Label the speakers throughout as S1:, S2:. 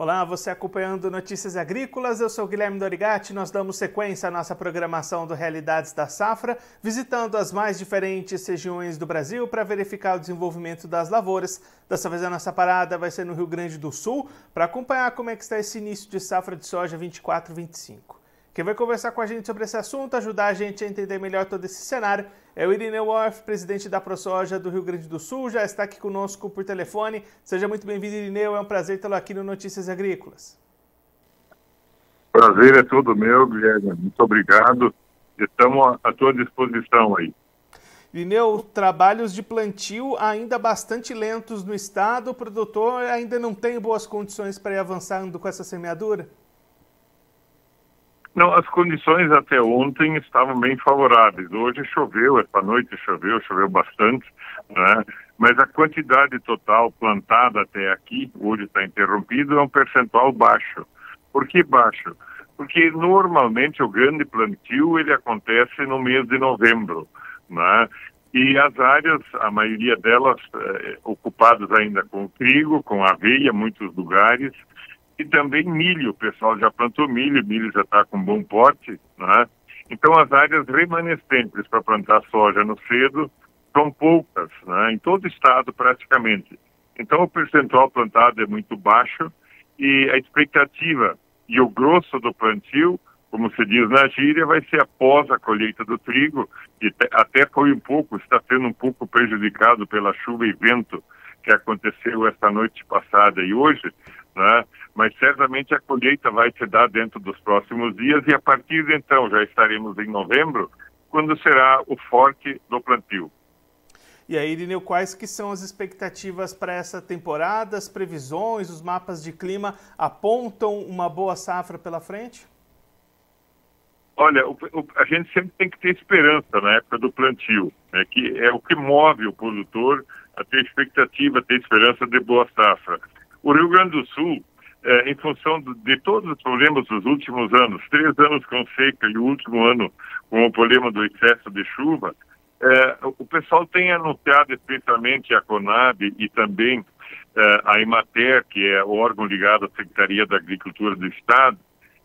S1: Olá, você acompanhando Notícias Agrícolas, eu sou Guilherme Dorigati. Nós damos sequência à nossa programação do Realidades da Safra, visitando as mais diferentes regiões do Brasil para verificar o desenvolvimento das lavouras. Dessa vez a nossa parada vai ser no Rio Grande do Sul, para acompanhar como é que está esse início de safra de soja 24-25. Quem vai conversar com a gente sobre esse assunto, ajudar a gente a entender melhor todo esse cenário, é o Irineu Worf, presidente da ProSoja do Rio Grande do Sul, já está aqui conosco por telefone. Seja muito bem-vindo, Irineu, é um prazer tê-lo aqui no Notícias Agrícolas.
S2: Prazer é todo meu, Guilherme. Muito obrigado. Estamos à tua disposição aí.
S1: Irineu, trabalhos de plantio ainda bastante lentos no estado, o produtor ainda não tem boas condições para ir avançando com essa semeadura?
S2: Não, as condições até ontem estavam bem favoráveis. Hoje choveu, essa noite choveu, choveu bastante, né? mas a quantidade total plantada até aqui, hoje está interrompido, é um percentual baixo. Por que baixo? Porque normalmente o grande plantio ele acontece no mês de novembro, né? E as áreas, a maioria delas eh, ocupadas ainda com trigo, com aveia, muitos lugares, e também milho, o pessoal já plantou milho, milho já está com bom porte, né? Então as áreas remanescentes para plantar soja no cedo são poucas, né? em todo o estado praticamente. Então o percentual plantado é muito baixo e a expectativa e o grosso do plantio, como se diz na gíria, vai ser após a colheita do trigo, que até foi um pouco, está sendo um pouco prejudicado pela chuva e vento que aconteceu esta noite passada e hoje, né? mas certamente a colheita vai se dar dentro dos próximos dias e a partir de então, já estaremos em novembro, quando será o forte do plantio.
S1: E aí, Irineu, quais que são as expectativas para essa temporada? As previsões, os mapas de clima apontam uma boa safra pela frente?
S2: Olha, o, o, a gente sempre tem que ter esperança na época do plantio, né, que é o que move o produtor a ter expectativa, a ter esperança de boa safra. O Rio Grande do Sul, é, em função de todos os problemas dos últimos anos, três anos com seca e o último ano com o problema do excesso de chuva, é, o pessoal tem anunciado, especialmente a Conab e também é, a Emater, que é o órgão ligado à Secretaria da Agricultura do Estado,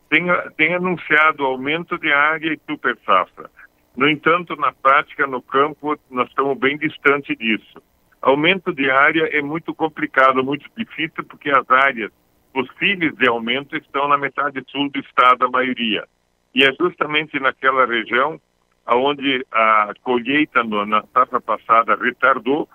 S2: tem, tem anunciado aumento de área e super safra. No entanto, na prática, no campo, nós estamos bem distante disso. Aumento de área é muito complicado, muito difícil, porque as áreas possíveis de aumento estão na metade sul do estado, a maioria. E é justamente naquela região onde a colheita na safra passada retardou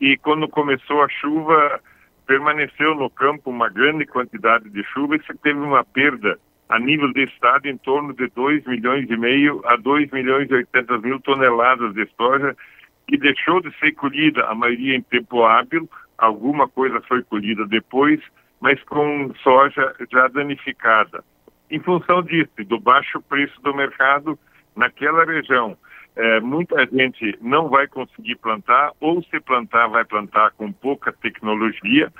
S2: e quando começou a chuva permaneceu no campo uma grande quantidade de chuva e se teve uma perda a nível de estado em torno de 2 milhões e meio a 2 milhões e 800 mil toneladas de soja que deixou de ser colhida, a maioria em tempo hábil, alguma coisa foi colhida depois, mas com soja já danificada. Em função disso, do baixo preço do mercado, naquela região, é, muita gente não vai conseguir plantar, ou se plantar, vai plantar com pouca tecnologia,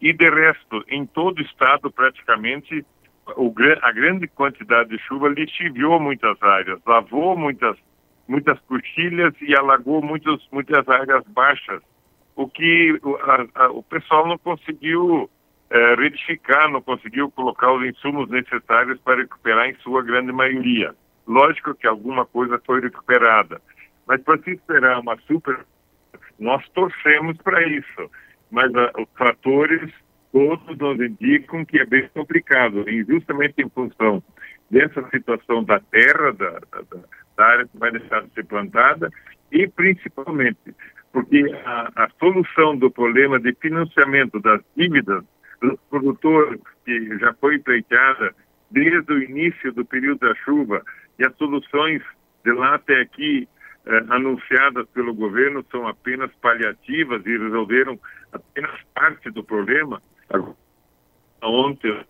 S2: e de resto, em todo o estado, praticamente, o, a grande quantidade de chuva lixiviou muitas áreas, lavou muitas, muitas coxilhas e alagou muitos, muitas áreas baixas, o que a, a, o pessoal não conseguiu é, não conseguiu colocar os insumos necessários para recuperar em sua grande maioria. Lógico que alguma coisa foi recuperada, mas para se esperar uma super, nós torcemos para isso, mas a, os fatores todos nos indicam que é bem complicado, e justamente em função dessa situação da terra, da, da área que vai deixar de ser plantada, e principalmente porque a, a solução do problema de financiamento das dívidas dos produtores, que já foi pleiteada desde o início do período da chuva, e as soluções de lá até aqui eh, anunciadas pelo governo são apenas paliativas e resolveram apenas parte do problema, ontem.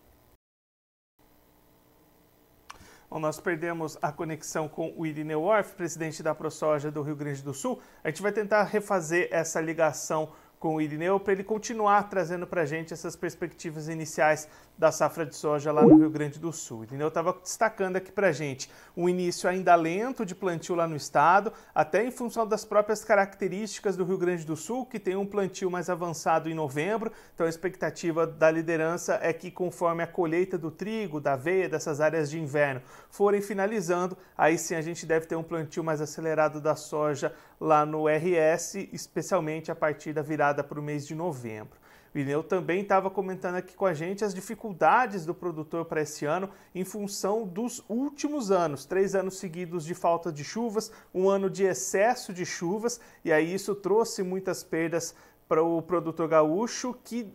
S1: Bom, nós perdemos a conexão com o Irineu Orff, presidente da ProSoja do Rio Grande do Sul. A gente vai tentar refazer essa ligação com o Irineu para ele continuar trazendo para a gente essas perspectivas iniciais da safra de soja lá no Rio Grande do Sul. O Irineu estava destacando aqui para a gente um início ainda lento de plantio lá no estado, até em função das próprias características do Rio Grande do Sul, que tem um plantio mais avançado em novembro. Então a expectativa da liderança é que conforme a colheita do trigo, da aveia, dessas áreas de inverno forem finalizando, aí sim a gente deve ter um plantio mais acelerado da soja lá no RS, especialmente a partir da virada para o mês de novembro. O Ineu também estava comentando aqui com a gente as dificuldades do produtor para esse ano em função dos últimos anos, três anos seguidos de falta de chuvas, um ano de excesso de chuvas, e aí isso trouxe muitas perdas para o produtor gaúcho que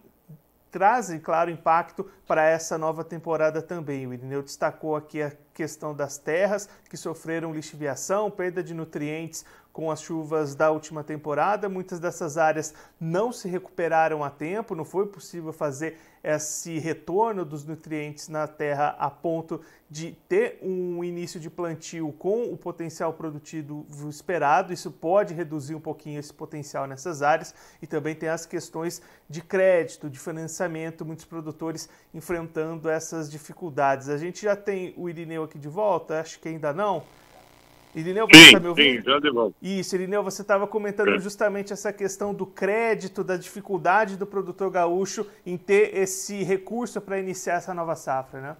S1: trazem, claro, impacto para essa nova temporada também. O Irineu destacou aqui a questão das terras que sofreram lixiviação, perda de nutrientes com as chuvas da última temporada. Muitas dessas áreas não se recuperaram a tempo, não foi possível fazer esse retorno dos nutrientes na terra a ponto de ter um início de plantio com o potencial produtivo esperado. Isso pode reduzir um pouquinho esse potencial nessas áreas e também tem as questões de crédito, de financiamento, muitos produtores enfrentando essas dificuldades. A gente já tem o Irineu aqui de volta? Acho que ainda não.
S2: Irineu, você está me ouvindo? Sim, já de volta.
S1: Isso, Irineu, você estava comentando é. justamente essa questão do crédito, da dificuldade do produtor gaúcho em ter esse recurso para iniciar essa nova safra, né?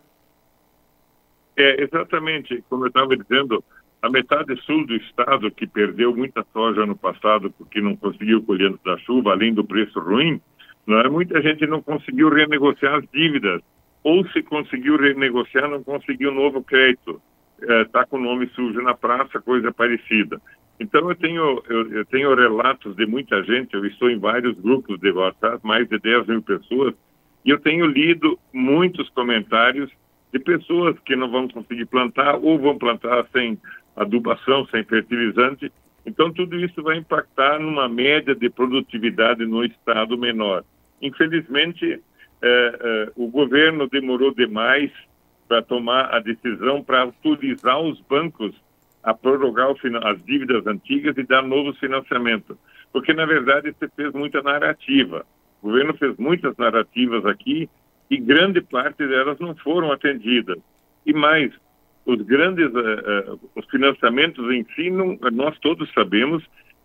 S2: É, exatamente. Como eu estava dizendo, a metade sul do estado, que perdeu muita soja no passado porque não conseguiu colher da chuva, além do preço ruim, não é? muita gente não conseguiu renegociar as dívidas. Ou se conseguiu renegociar, não conseguiu novo crédito está é, com o nome sujo na praça, coisa parecida. Então eu tenho eu, eu, tenho relatos de muita gente, eu estou em vários grupos de WhatsApp, mais de 10 mil pessoas, e eu tenho lido muitos comentários de pessoas que não vão conseguir plantar ou vão plantar sem adubação, sem fertilizante. Então tudo isso vai impactar numa média de produtividade no estado menor. Infelizmente, é, é, o governo demorou demais para tomar a decisão para autorizar os bancos a prorrogar as dívidas antigas e dar novos financiamentos. Porque, na verdade, você fez muita narrativa. O governo fez muitas narrativas aqui e grande parte delas não foram atendidas. E mais, os grandes uh, uh, os financiamentos em si, não, nós todos sabemos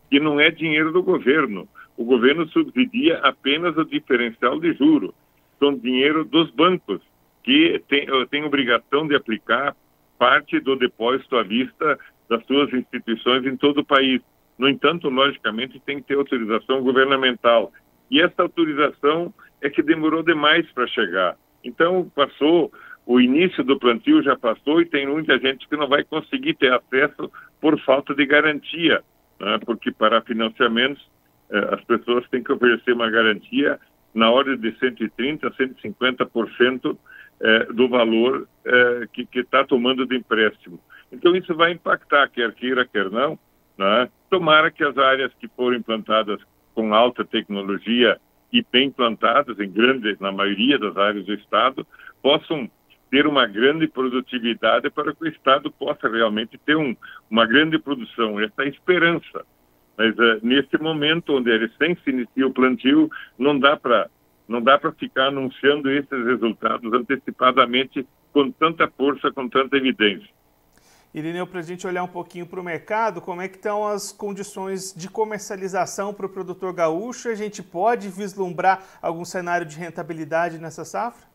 S2: que não é dinheiro do governo. O governo subsidia apenas o diferencial de juro. São dinheiro dos bancos que tem, tem obrigação de aplicar parte do depósito à vista das suas instituições em todo o país. No entanto, logicamente, tem que ter autorização governamental. E essa autorização é que demorou demais para chegar. Então, passou, o início do plantio já passou e tem muita gente que não vai conseguir ter acesso por falta de garantia, né? porque para financiamentos eh, as pessoas têm que oferecer uma garantia na ordem de 130% a 150% é, do valor é, que está tomando de empréstimo. Então, isso vai impactar, quer queira, quer não. Né? Tomara que as áreas que forem implantadas com alta tecnologia e bem plantadas, em grande, na maioria das áreas do Estado, possam ter uma grande produtividade para que o Estado possa realmente ter um, uma grande produção. Essa é a esperança. Mas uh, nesse momento onde eles têm se inicia o plantio, não dá para não dá para ficar anunciando esses resultados antecipadamente com tanta força, com tanta evidência.
S1: Irineu, para a gente olhar um pouquinho para o mercado, como é que estão as condições de comercialização para o produtor gaúcho? A gente pode vislumbrar algum cenário de rentabilidade nessa safra?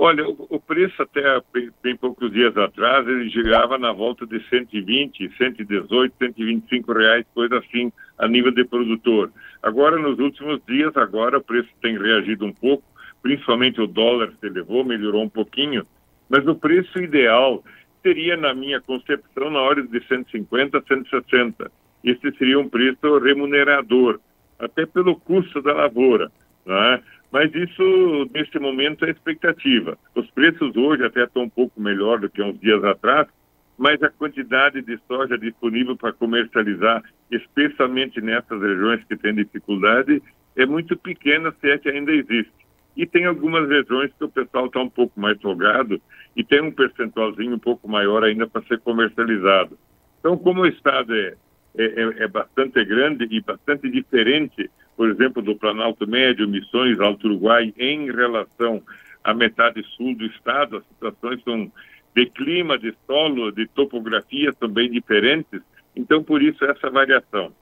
S2: Olha, o, preço até bem, bem, poucos dias atrás, ele girava na volta de 120, 118, 125 reais, coisa assim, a nível de produtor. Agora, nos últimos dias, agora o preço tem reagido um pouco, principalmente o dólar se elevou, melhorou um pouquinho, mas o preço ideal seria, na minha concepção, na ordem de 150, 160. Esse seria um preço remunerador, até pelo custo da lavoura, não é? Mas isso, nesse momento, é expectativa. Os preços hoje até estão um pouco melhor do que uns dias atrás, mas a quantidade de soja disponível para comercializar, especialmente nessas regiões que têm dificuldade, é muito pequena, se é que ainda existe. E tem algumas regiões que o pessoal está um pouco mais folgado e tem um percentualzinho um pouco maior ainda para ser comercializado. Então, como o Estado é, é, é, é bastante grande e bastante diferente por exemplo, do Planalto Médio, Missões, Alto Uruguai, em relação à metade sul do estado, as situações são de clima, de solo, de topografia bem diferentes, então por isso essa variação.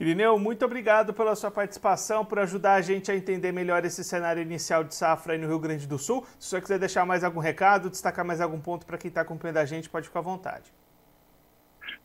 S1: Irineu, muito obrigado pela sua participação, por ajudar a gente a entender melhor esse cenário inicial de safra aí no Rio Grande do Sul. Se você quiser deixar mais algum recado, destacar mais algum ponto para quem está acompanhando a gente, pode ficar à vontade.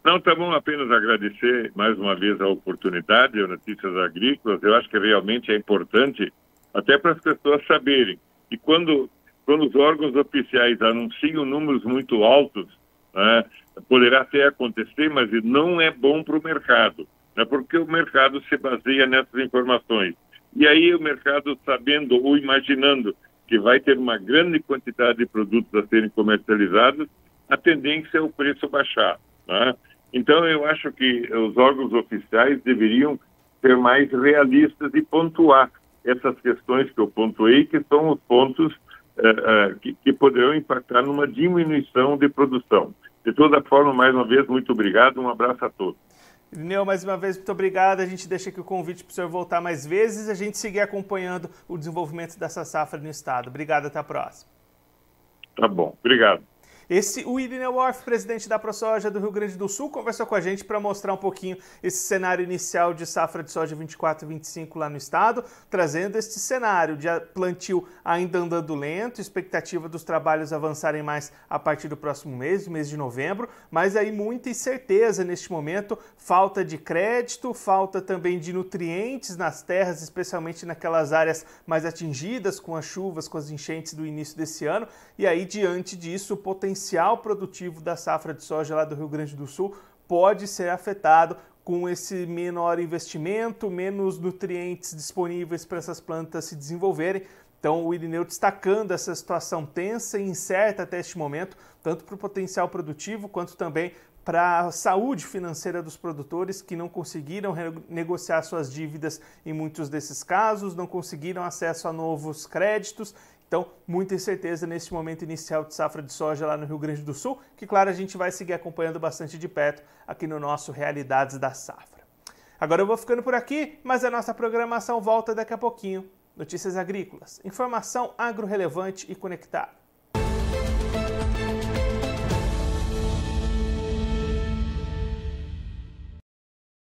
S2: Não, tá bom apenas agradecer mais uma vez a oportunidade, o Notícias Agrícolas. Eu acho que realmente é importante, até para as pessoas saberem. E quando, quando os órgãos oficiais anunciam números muito altos, né, poderá até acontecer, mas não é bom para o mercado né, porque o mercado se baseia nessas informações. E aí o mercado, sabendo ou imaginando que vai ter uma grande quantidade de produtos a serem comercializados, a tendência é o preço baixar. Né? Então, eu acho que os órgãos oficiais deveriam ser mais realistas e pontuar essas questões que eu pontuei, que são os pontos uh, uh, que, que poderão impactar numa diminuição de produção. De toda forma, mais uma vez, muito obrigado, um abraço a todos.
S1: Irineu, mais uma vez, muito obrigado. A gente deixa aqui o convite para o senhor voltar mais vezes e a gente seguir acompanhando o desenvolvimento dessa safra no Estado. Obrigado, até a próxima.
S2: Tá bom, obrigado.
S1: Esse, o Irineu Orff, presidente da ProSoja do Rio Grande do Sul, conversou com a gente para mostrar um pouquinho esse cenário inicial de safra de soja 24 e 25 lá no estado, trazendo este cenário de plantio ainda andando lento, expectativa dos trabalhos avançarem mais a partir do próximo mês, mês de novembro, mas aí muita incerteza neste momento, falta de crédito, falta também de nutrientes nas terras, especialmente naquelas áreas mais atingidas com as chuvas, com as enchentes do início desse ano, e aí diante disso potencial potencial produtivo da safra de soja lá do Rio Grande do Sul pode ser afetado com esse menor investimento, menos nutrientes disponíveis para essas plantas se desenvolverem. Então, o Irineu destacando essa situação tensa e incerta até este momento, tanto para o potencial produtivo quanto também para a saúde financeira dos produtores que não conseguiram negociar suas dívidas em muitos desses casos, não conseguiram acesso a novos créditos então, muita incerteza nesse momento inicial de safra de soja lá no Rio Grande do Sul, que, claro, a gente vai seguir acompanhando bastante de perto aqui no nosso Realidades da Safra. Agora eu vou ficando por aqui, mas a nossa programação volta daqui a pouquinho. Notícias agrícolas, informação agro relevante e conectada.